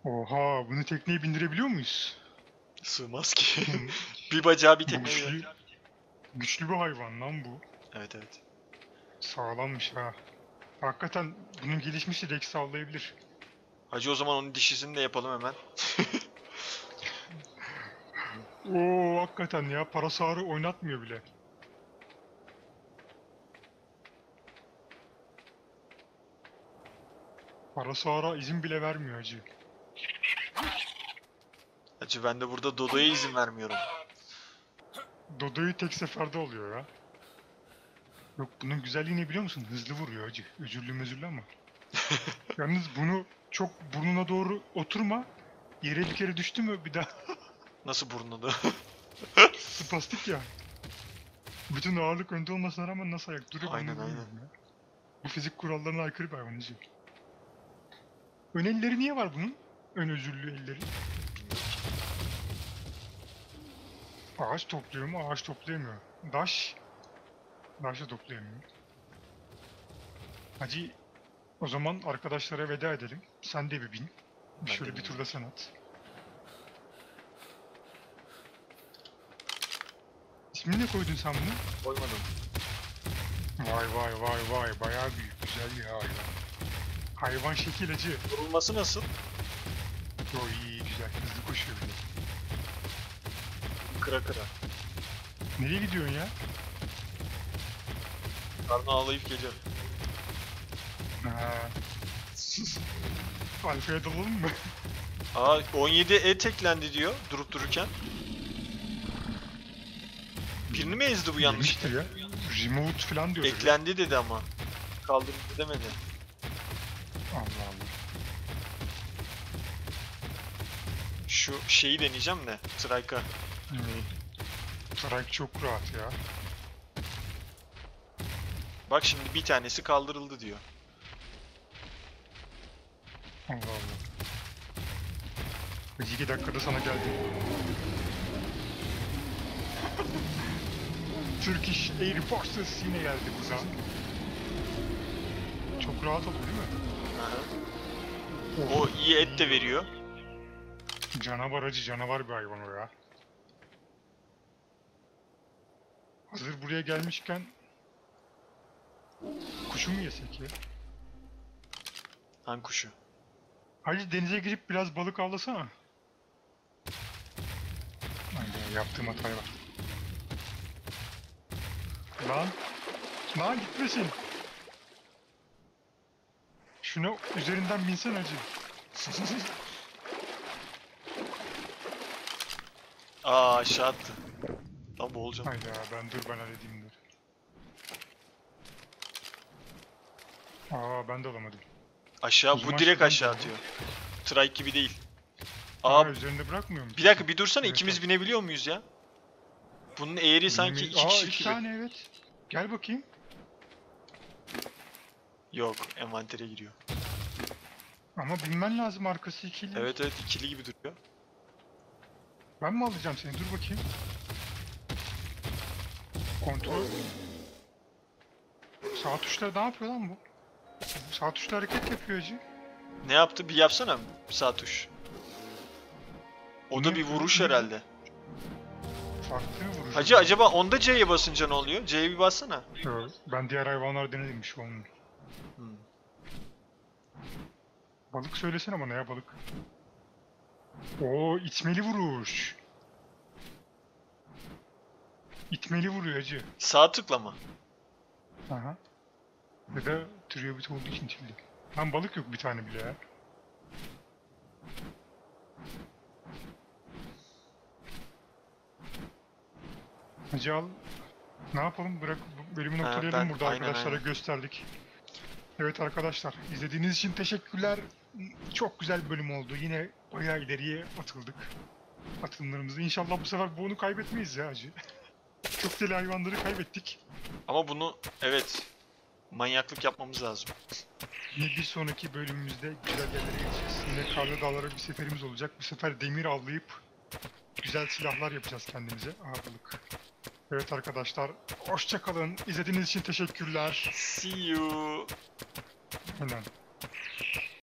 Oha bunu tekneye bindirebiliyor muyuz? Sığmaz ki. Bir bacağı bir tekme. güçlü, güçlü bir hayvan lan bu. Evet evet. Sağlammış ha. Hakikaten bunun gelişmişi Rex sallayabilir. Hacı o zaman onun dişisini de yapalım hemen. Oo hakikaten ya parasaurı oynatmıyor bile. Parasaura izin bile vermiyor acı. Hacı ben de burada Dodo'ya izin vermiyorum. Dodo'yu tek seferde oluyor ya. Yok bunun güzelliği ne biliyor musun? Hızlı vuruyor acı. Özürlü mözürlü ama. Yalnız bunu çok burnuna doğru oturma. Yere bir kere düştü mü bir daha Nasıl burnunu? spastik ya. Bütün ağırlık önde olmasına rağmen nasıl ayak duruyor Aynen, bilmiyorum ya. Bu fizik kurallarına aykırı bir hayvan. Ön elleri niye var bunun? Ön özürlü elleri. Ağaç topluyor mu? Ağaç toplayamıyor. Daş. Daş da toplayamıyor. Hacı o zaman arkadaşlara veda edelim. Sen de bir bin. Ben Şöyle bir turda sen at. İsmini ne koydun sen bunu? Koymadım. Vay vay vay vay bayağı büyük güzel bir hayvan. Hayvan şekil acı. Vurulması nasıl? Yo iyi güzel hızlı koşuyor bir de. Kıra kıra. Nereye gidiyorsun ya? Karnı ağlayıp geliyorum. Ha. Alfa'ya dalalım mı? Aa 17 et eklendi diyor durup dururken. Birini mi ezdi bu yanlışlıkla? Ya. Remote falan diyor. Eklendi dedi ama. Kaldırdı demedi. Allah Allah. Şu şeyi deneyeceğim de. Trike'a. Hmm. Trike çok rahat ya. Bak şimdi bir tanesi kaldırıldı diyor. Allah Allah. Biz iki dakikada sana geldim. Turkish Air Forces yine geldi buza. Çok rahat oldu değil mi? O iyi et de veriyor. Canavar acı canavar bir hayvan o ya. Hazır buraya gelmişken kuşu mu yesek ya? Han kuşu. Hadi denize girip biraz balık avlasana. Aynen yaptığım hataya bak. Lan. Lan gitmesin. Şuna üzerinden binsen acı. Aa aşağı attı. Lan boğulacağım. Hayda ben dur ben halledeyim dur. Aa ben de alamadım. Aşağı bu direkt aşağı atıyor. Trike gibi değil. Aa, Aa üzerinde bırakmıyor musun? bir dakika bir dursana Evet, ikimiz binebiliyor muyuz ya? Bunun eğri sanki Yemin- iki Aa, kişilik iki gibi. tane evet. Gel bakayım. Yok envantere giriyor. Ama bilmen lazım arkası ikili. Evet evet ikili gibi duruyor. Ben mi alacağım seni? Dur bakayım. Kontrol. Sağ tuşla ne yapıyor lan bu? Sağ tuşla hareket yapıyor acı. Ne yaptı? Bir yapsana sağ tuş. O da bir vuruş herhalde. Farklı bir vuruş. Hacı acaba onda C'ye basınca ne oluyor? C'ye bir bassana. Yo, Ben diğer hayvanlar denedim olmuyor. Hmm. Balık söylesene bana ya balık. Oo itmeli vuruş. İtmeli vuruyor acı. Sağ tıklama. Aha. Ya da triyobit olduğu için çildi. Lan balık yok bir tane bile ya. Hacı al. Ne yapalım? Bırak bölümü noktalayalım ben- burada aynen, arkadaşlara aynen. gösterdik. Evet arkadaşlar izlediğiniz için teşekkürler. Çok güzel bir bölüm oldu. Yine bayağı ileriye atıldık. Atılımlarımızda. İnşallah bu sefer bunu kaybetmeyiz ya hacı. Çok deli hayvanları kaybettik. Ama bunu evet manyaklık yapmamız lazım. Yine bir sonraki bölümümüzde güzel yerlere gideceğiz. Yine karlı dağlara bir seferimiz olacak. Bu sefer demir avlayıp güzel silahlar yapacağız kendimize. Aha balık. Evet arkadaşlar, hoşça kalın. İzlediğiniz için teşekkürler. See you. Aynen.